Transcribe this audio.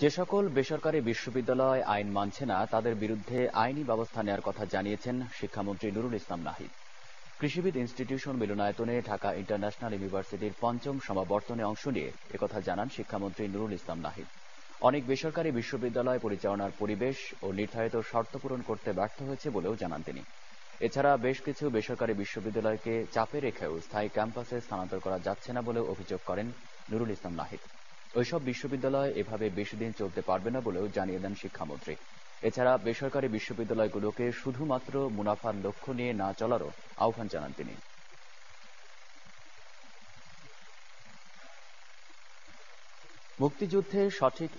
যে সকল বেসরকারি বিশ্ববিদ্যালয় আইন মানছে না, তাদের বিরুদ্ধে আইনি ব্যবস্থা নেওয়ার কথা জানিয়েছেন শিক্ষামন্ত্রী নুরুল ইসলাম নাহিদ। কৃষিবিদ ইনস্টিটিউশন মিলনায়তনে ঢাকা ইন্টারন্যাশনাল ইউনিভার্সিটির পঞ্চম সমাবর্তনে অংশ নিয়ে একথা জানান শিক্ষামন্ত্রী নুরুল ইসলাম নাহিদ। অনেক বেসরকারি বিশ্ববিদ্যালয় পরিচালনার পরিবেশ ও নির্ধারিত শর্ত পূরণ করতে ব্যর্থ হয়েছে বলেও জানান তিনি। এছাড়া বেশ কিছু বেসরকারি বিশ্ববিদ্যালয়কে চাপে রেখেও স্থায়ী ক্যাম্পাসে স্থানান্তর করা যাচ্ছে না বলেও অভিযোগ করেন নুরুল ইসলাম নাহিদ। ওইসব বিশ্ববিদ্যালয় এভাবে বেশি দিন চলতে পারবে না বলেও জানিয়ে দেন শিক্ষামন্ত্রী। এছাড়া বেসরকারি বিশ্ববিদ্যালয়গুলোকে শুধুমাত্র মুনাফার লক্ষ্য নিয়ে না চলারও আহ্বান জানান তিনি। মুক্তিযুদ্ধে সঠিক